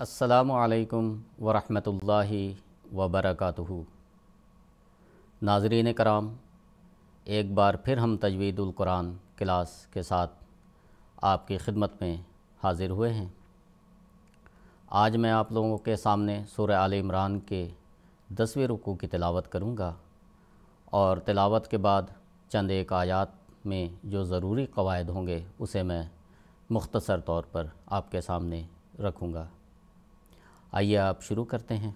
असलकम वरहमतुल्लाहि वबरकातुहु नाजरीन कराम, एक बार फिर हम तजवीदुल कुरान क्लास के साथ आपकी खिदमत में हाज़िर हुए हैं। आज मैं आप लोगों के सामने सूर्य आल इमरान के दसवें रुकू की तिलावत करूँगा और तिलावत के बाद चंद एक आयात में जो ज़रूरी कवायद होंगे उसे मैं मुख्तसर तौर पर आपके सामने रखूँगा। आइए आप शुरू करते हैं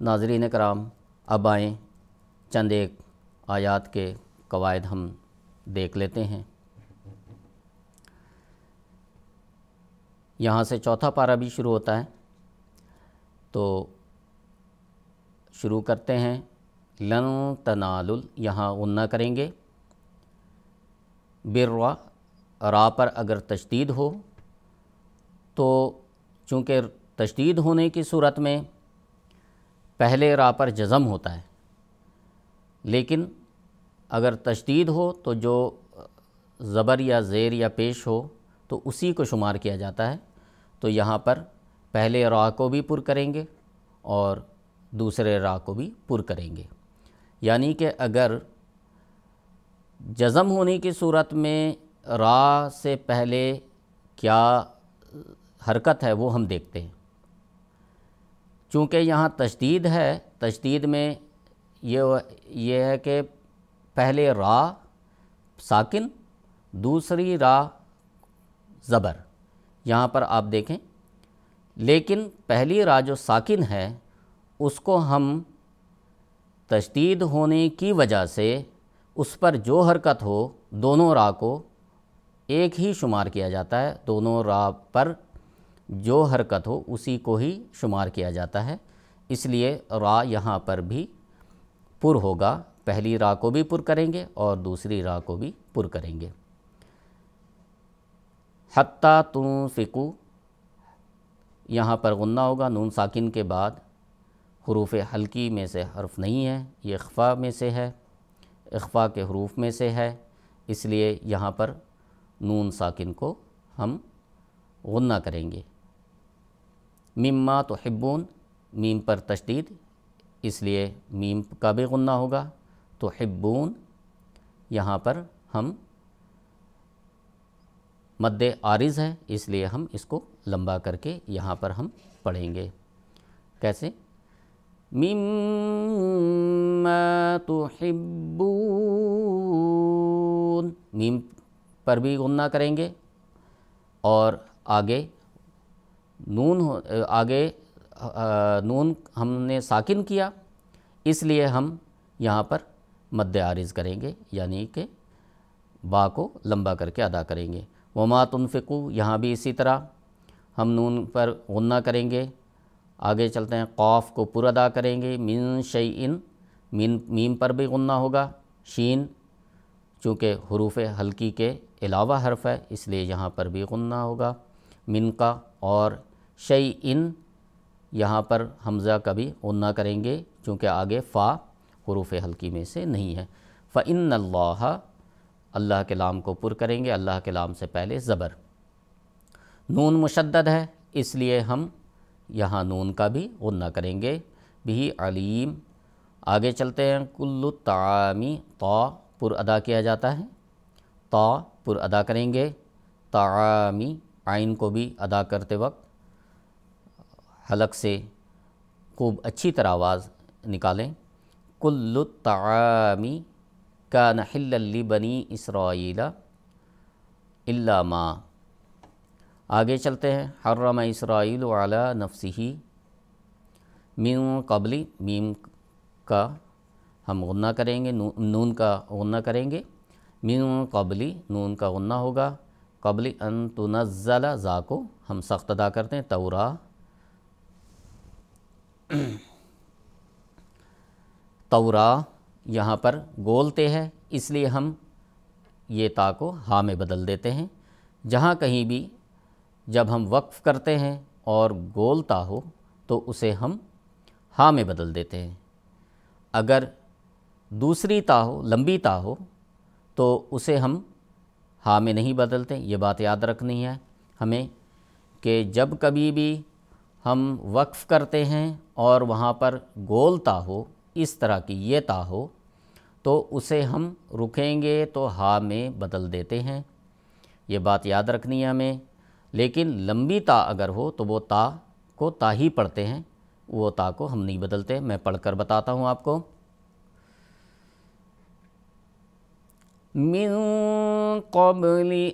नाजरीन कराम अब आएँ चंद एक आयात के कवायद हम देख लेते हैं यहाँ से चौथा पारा भी शुरू होता है। तो शुरू करते हैं। लन तनालुल, यहाँ उन्ना करेंगे। बिरवा रा पर अगर तशदीद हो तो चूँकि तशदीद होने की सूरत में पहले रा पर जज़म होता है, लेकिन अगर तशदीद हो तो जो ज़बर या ज़ेर या पेश हो तो उसी को शुमार किया जाता है। तो यहाँ पर पहले रा को भी पुर करेंगे और दूसरे रा को भी पुर करेंगे। यानी कि अगर जज़म होने की सूरत में रा से पहले क्या हरकत है वो हम देखते हैं। चूँकि यहाँ तशदीद है, तशदीद में ये ये है कि पहले रा साकिन, दूसरी रा ज़बर। यहाँ पर आप देखें। लेकिन पहली रा जो साकिन है, उसको हम तशदीद होने की वजह से उस पर जो हरकत हो, दोनों रा को एक ही शुमार किया जाता है। दोनों रा पर जो हरकत हो, उसी को ही शुमार किया जाता है। इसलिए रा यहाँ पर भी पुर होगा। पहली रा को भी पुर करेंगे और दूसरी रा को भी पुर करेंगे। हत्ता तुम फ़िकू। यहाँ पर गुन्ना होगा। नून साकिन के बाद हरूफ हल्की में से हर्फ नहीं है। ये अखफा में से है। अखफा के हरूफ में से है। इसलिए यहाँ पर नून साकिन को हम गुन्ना करेंगे। मिम्मा तो हिब्बून मीम पर तशदीद। इसलिए मीम का भी गुन्ना होगा। तो हिब्बून यहाँ पर हम मद्दे आरिज़ है, इसलिए हम इसको लंबा करके यहाँ पर हम पढ़ेंगे। कैसे? मिम्मा तुहिब्बून। मीम पर भी गुन्ना करेंगे और आगे नून हो, आगे नून हमने साकिन किया, इसलिए हम यहाँ पर मद्द आरिज़ करेंगे, यानी कि बा को लंबा करके अदा करेंगे। वमा तुनफ़िकू, यहाँ भी इसी तरह। हम नून पर गुन्ना करेंगे। आगे चलते हैं, कौफ़ को पूरा अदा करेंगे। मिन शई इन मीन, मीम पर भी गुन्ना होगा। शीन, चूँकि हरूफ हल्की के अलावा हर्फ है, इसलिए यहाँ पर भी गुन्ना होगा। मिन का और शई इन यहाँ पर हमज़ा का भी गुन्ना करेंगे, चूँकि आगे फ़ा हरूफ हल्की में से नहीं है। फ़िन अल्लाह अल्लाह के लाम को पुर करेंगे, अल्लाह के लाम से पहले ज़बर। नून मुशद्दद है, इसलिए हम यहाँ नून का भी गुन्ना करेंगे। भी अलीम, आगे चलते हैं, कुल्लु तामी, ता पुर अदा किया जाता है। ता पुर अदा करेंगे, तामी, आइन को भी अदा करते वक्त हलक से खूब अच्छी तरह आवाज़ निकालें। कुल्लु तामी का नहिल्ली बनी इसराइला मा आगे चलते हैं हर्रम इसराइल अला नफसी मीम कबली मीम का हम गुन्ना करेंगे नू, नून का गुन्ना करेंगे मीन कबली नून का गुन्ना होगा कबली अन तनज़ला ज़ा को हम सख्त अदा करते हैं तौरा तौरा यहाँ पर गोलते हैं, इसलिए हम ये ता को हा में बदल देते हैं। जहाँ कहीं भी जब हम वक्फ़ करते हैं और गोलता हो तो उसे हम हा में बदल देते हैं। अगर दूसरी ता हो, लंबी ता हो तो उसे हम हा में नहीं बदलते। ये बात याद रखनी है हमें कि जब कभी भी हम वक्फ़ करते हैं और वहाँ पर गोलता हो इस तरह की ये ता हो तो उसे हम रुकेंगे तो हा में बदल देते हैं। ये बात याद रखनी है हमें, लेकिन लंबी ता अगर हो तो वो ता को ता ही पढ़ते हैं। वो ता को हम नहीं बदलते, मैं पढ़कर बताता हूँ आपको। मिन कबली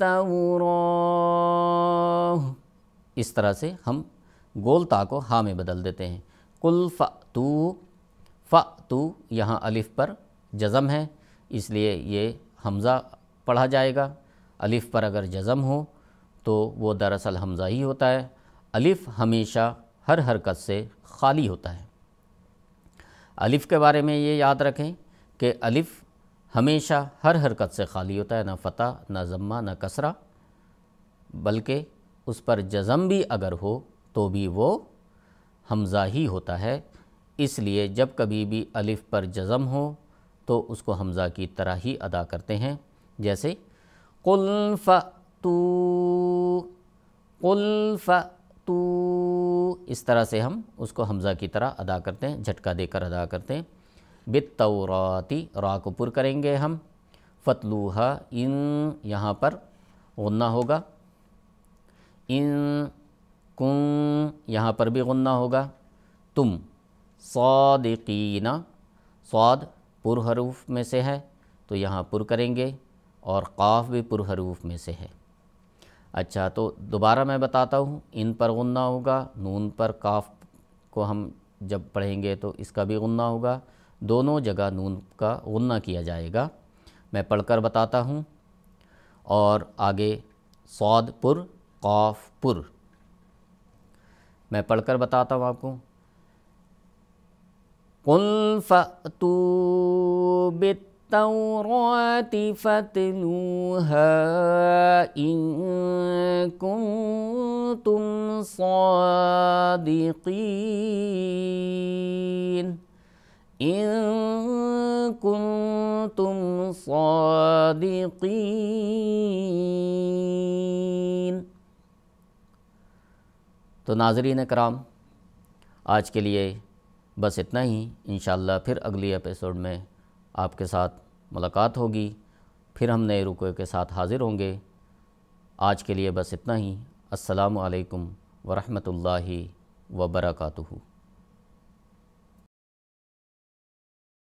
तुनज़ल इस तरह से हम गोल ता को हा में बदल देते हैं। कुल फ़ तू फ़ तू यहाँ अलिफ़ पर जज़म है, इसलिए ये हमज़ा पढ़ा जाएगा। अलिफ़ पर अगर जज़म हो तो वो दरअसल हमज़ा ही होता है। अलिफ़ हमेशा हर हरकत से खाली होता है। अलिफ़ के बारे में ये याद रखें कि अलिफ़ हमेशा हर हरकत से खाली होता है, ना फ़तः ना ज़म्मा, ना कसरा। बल्कि उस पर जज़म भी अगर हो तो भी वो हमज़ा ही होता है। इसलिए जब कभी भी अलिफ़ पर जज़म हो तो उसको हमज़ा की तरह ही अदा करते हैं। जैसे कुल्फ़ तू कुल्फ़ तू इस तरह से हम उसको हमज़ा की तरह अदा करते हैं, झटका देकर अदा करते हैं। बितौराती रा को पुर करेंगे हम। फतलूहा, इन यहाँ पर गुन्ना होगा। इन कुन यहाँ पर भी गुन्ना होगा। तुम सौदीना स्वाद पुरहरूफ में से है तो यहाँ पुर करेंगे, और काफ भी पुरहरूफ में से है। अच्छा तो दोबारा मैं बताता हूँ, इन पर गुन्ना होगा, नून पर काफ को हम जब पढ़ेंगे तो इसका भी गुन्ना होगा। दोनों जगह नून का गुन्ना किया जाएगा। मैं पढ़कर बताता हूँ। और आगे सौदपुर कौफपुर। मैं पढ़कर बताता हूँ आपको। कुल फ़तू बित्तौरात फ़तलूहा इन कुंतुम सादिकीन। इन कुंतुम तो नाजरीन कराम, आज के लिए बस इतना ही। इन फिर अगली एपिसोड में आपके साथ मुलाकात होगी। फिर हम नए रुकों के साथ हाज़िर होंगे। आज के लिए बस इतना ही। अस्सलामु अलैकुम वरहमतुल्लाहि वबरकातुहू।